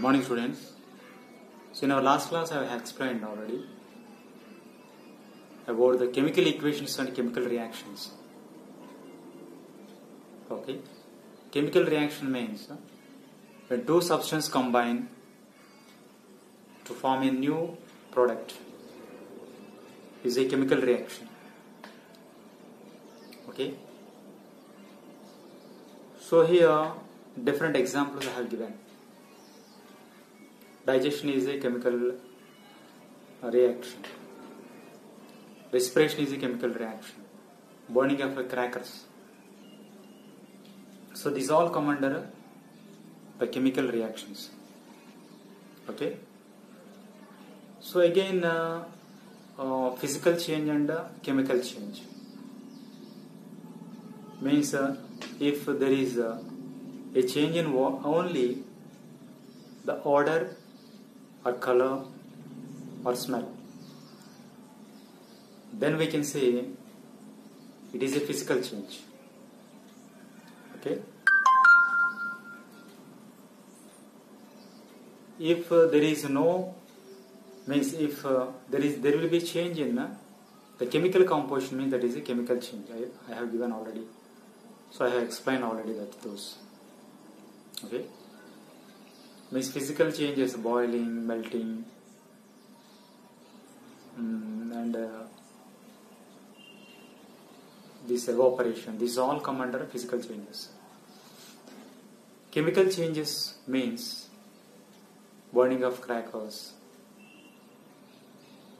Good morning, students. So, in our last class, I have explained already about the chemical equations and chemical reactions. Okay, chemical reaction means uh, when two substances combine to form a new product is a chemical reaction. Okay, so here different examples I have given. Digestion is a chemical reaction. Respiration is a chemical reaction. Burning of crackers. So these all come under the chemical reactions. Okay. So again, uh, uh, physical change and uh, chemical change means uh, if there is uh, a change in only the odor or color or smell. Then we can say it is a physical change. Okay? If uh, there is no means if uh, there is there will be change in uh, the chemical composition means that is a chemical change. I, I have given already. So I have explained already that those. Okay means physical changes boiling melting mm, and uh, this evaporation. These all come under physical changes. Chemical changes means burning of crackers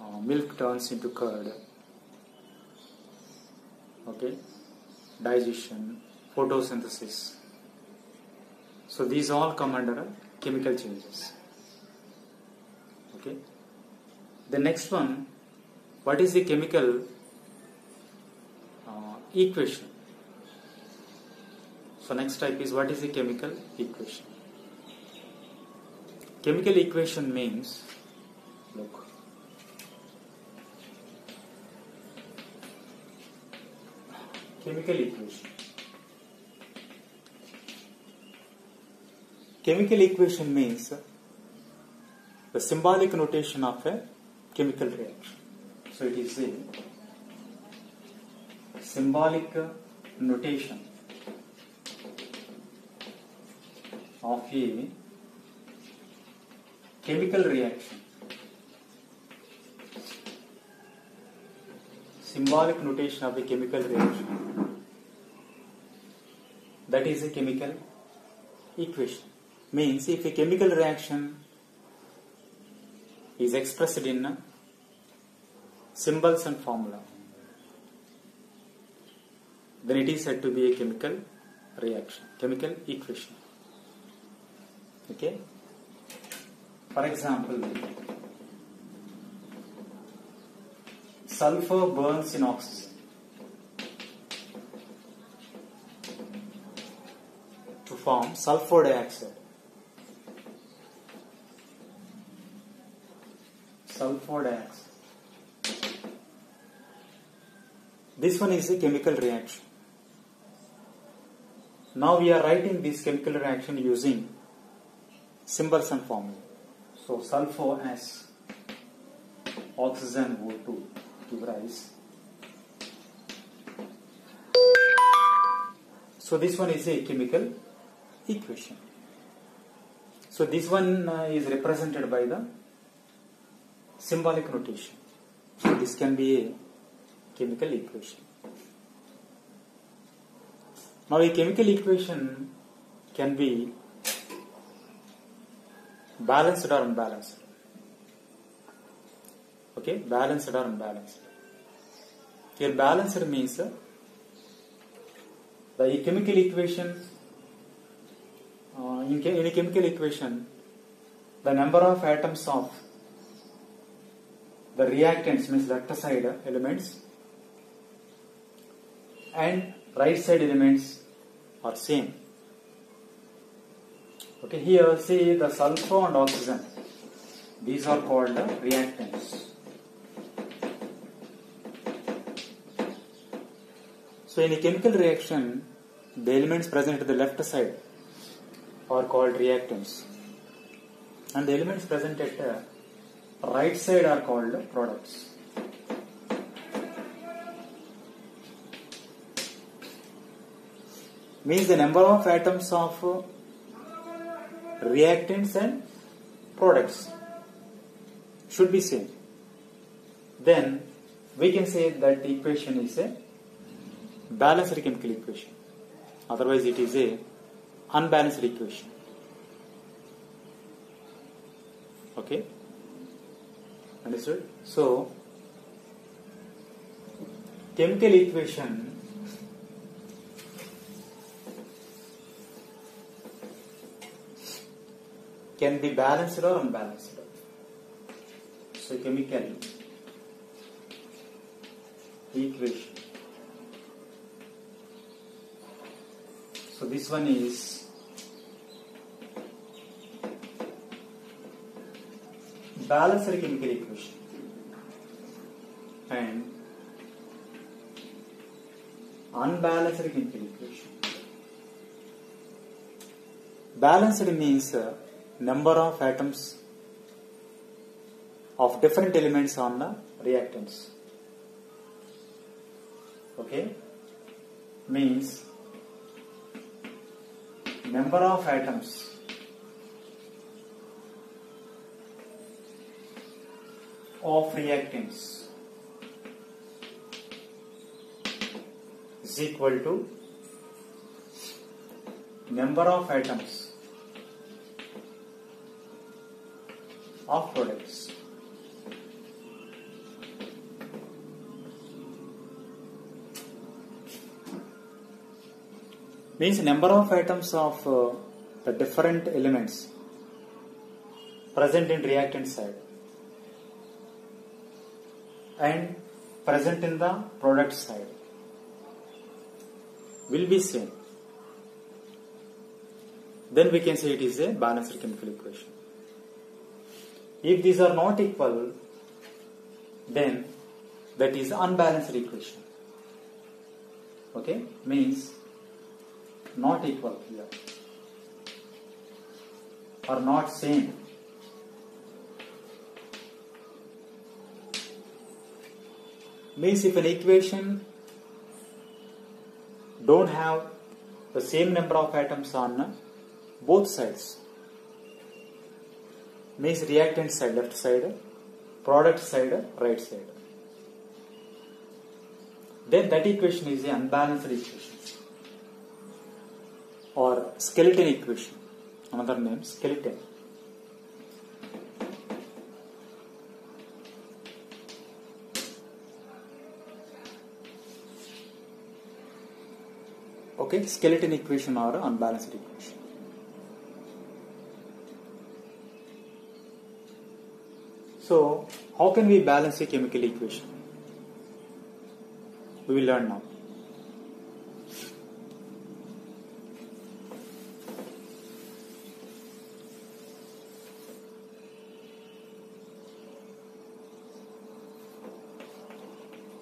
uh, milk turns into curd okay digestion photosynthesis. So these all come under chemical changes. Okay? The next one what is the chemical uh, equation? So next type is what is the chemical equation? Chemical equation means look. Chemical equation chemical equation means the symbolic notation of a chemical reaction. So it is a symbolic notation of a chemical reaction. Symbolic notation of a chemical reaction. That is a chemical equation means if a chemical reaction is expressed in symbols and formula then it is said to be a chemical reaction chemical equation. Okay? For example sulfur burns in oxygen. To form sulfur dioxide sulfur dioxide this one is a chemical reaction now we are writing this chemical reaction using symbols and formula so sulfur as oxygen O2 give rise. So this one is a chemical equation. So this one uh, is represented by the symbolic notation. So this can be a chemical equation. Now a chemical equation can be balanced or unbalanced okay balanced or unbalanced here balanced means uh, the chemical equation uh, in, in a chemical equation the number of atoms of the reactants means left side elements and right side elements are same. Okay here see the sulfur and oxygen. These are called the reactants. So in a chemical reaction, the elements present at the left side are called reactants. and the elements present at uh, right side are called products. Means the number of atoms of reactants and products should be same. Then we can say that the equation is a balanced chemical equation. Otherwise, it is a unbalanced equation. Okay, understood? So, chemical equation can be balanced or unbalanced. So, chemical equation. So, this one is balanced chemical equation and unbalanced chemical equation. Balanced means uh, number of atoms of different elements on the reactants. Okay? Means number of atoms of reactants is equal to number of atoms of products. Means number of atoms of uh, the different elements present in reactant side and present in the product side will be same. Then we can say it is a balanced chemical equation. If these are not equal, then that is unbalanced equation. Okay, means not equal here or not same. Means if an equation don't have the same number of atoms on both sides. Means reactant side left side product side right side. Then that equation is an unbalanced equation. Or skeleton equation. Another name skeleton okay skeleton equation or unbalanced equation So, how can we balance a chemical equation? We will learn now.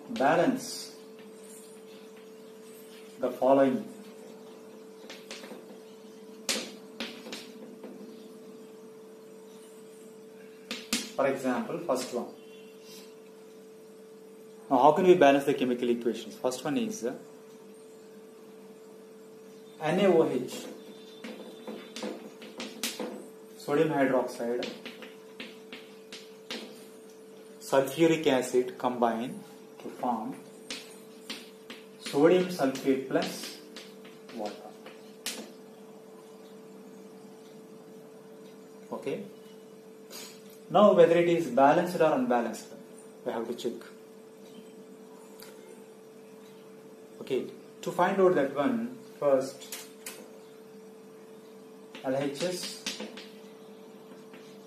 Balance the following For example, first one. Now, how can we balance the chemical equations? First one is NaOH, sodium hydroxide, sulfuric acid combine to form sodium sulfate plus water. Okay. Now whether it is balanced or unbalanced, we have to check. Okay, to find out that one, first LHS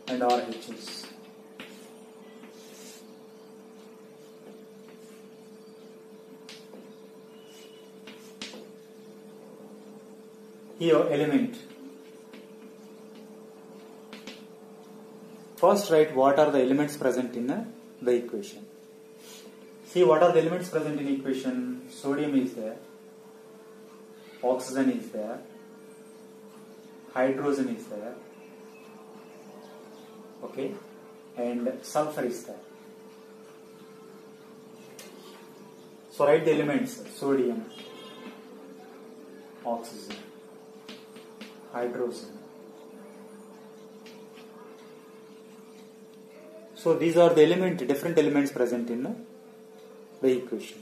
and RHS. Here element First write what are the elements present in the equation. See what are the elements present in equation. Sodium is there, oxygen is there, hydrogen is there, Okay, and sulfur is there. So write the elements sodium, oxygen, hydrogen. So these are the element, different elements present in the equation.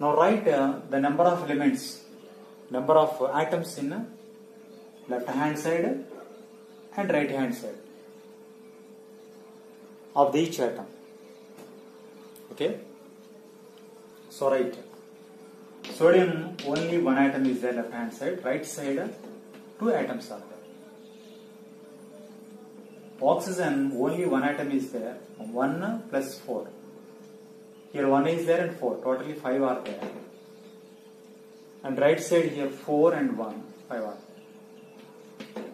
Now write uh, the number of elements, number of atoms in left hand side and right hand side of each atom. Okay. So write sodium only one atom is there left hand side, right side two atoms are. Oxygen only one atom is there, one plus four. Here one is there and four, totally five are there. And right side here four and one, five are there.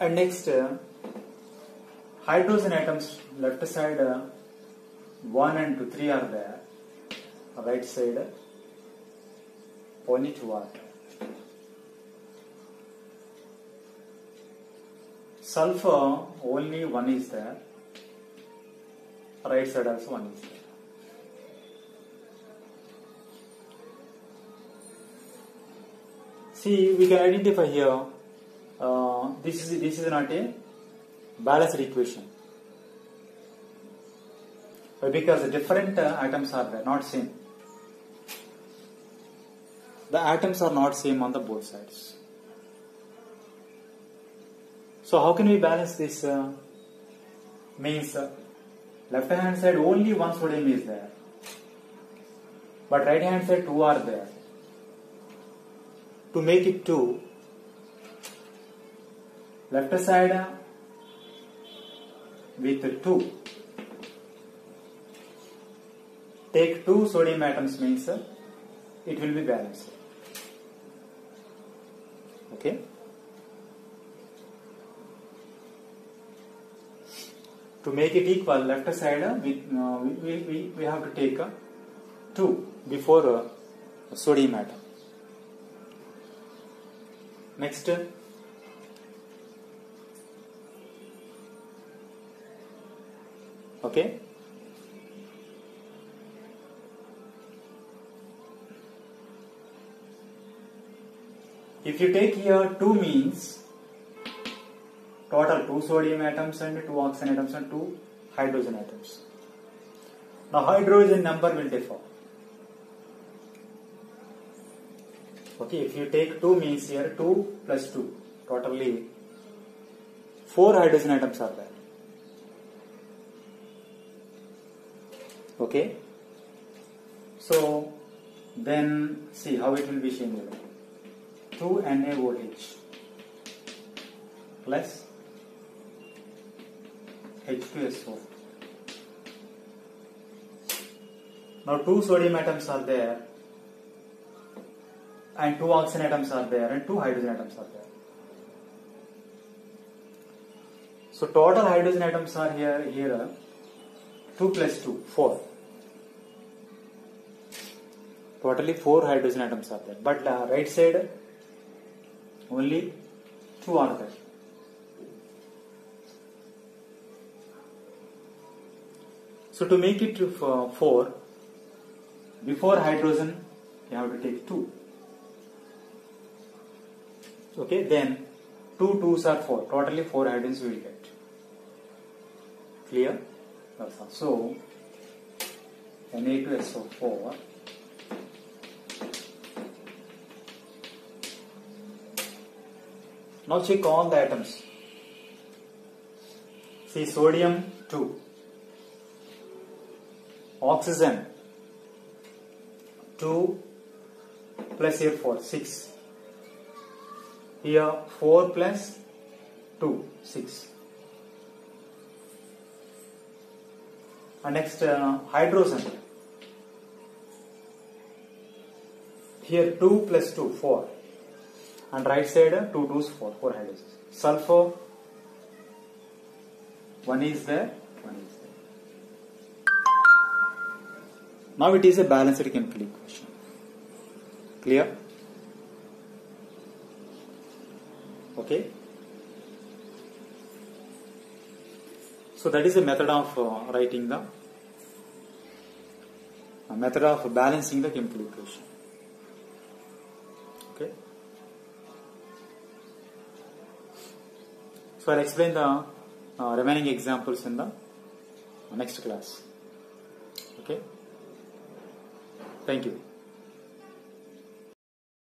And next, uh, hydrogen atoms left side uh, 1 and 2, 3 are there. Right side only 2 are there. Sulfur only 1 is there. Right side also 1 is there. See, we can identify here uh, this is this is not a balanced equation because different uh, atoms are there not same the atoms are not same on the both sides so how can we balance this uh, means uh, left hand side only one sodium is there. But right hand side two are there. To make it two left side with 2 take two sodium atoms means uh, it will be balanced okay to make it equal left side uh, uh, we, we, we have to take uh, 2 before sodium atom next. Okay. If you take here 2 means total 2 sodium atoms and 2 oxygen atoms and 2 hydrogen atoms. Now hydrogen number will differ. Okay if you take 2 means here 2 plus 2 totally 4 hydrogen atoms are there. Okay? So then see how it will be changed 2 NaOH plus H2SO now two sodium atoms are there and two oxygen atoms are there and two hydrogen atoms are there. So total hydrogen atoms are here here 2 plus 2 4 totally 4 hydrogen atoms are there. But uh, right side only 2 are there so to make it uh, 4 before hydrogen you have to take 2 okay then 2 2s are 4 totally 4 hydrogens we will get. Clear? So Na2SO4 now check all the atoms. See sodium 2 oxygen. 2 plus here 4 6 here 4 plus 2 6 and next uh, hydrogen. Here 2 plus 2 4 and right side uh, 2 2s 4 4 hydrogens. Sulfur. 1 is there 1 is there now it is a balanced chemical equation clear Okay. So that is a method of uh, writing the a method of balancing the chemical equation. Okay. So I'll explain the uh, remaining examples in the next class. Okay. Thank you.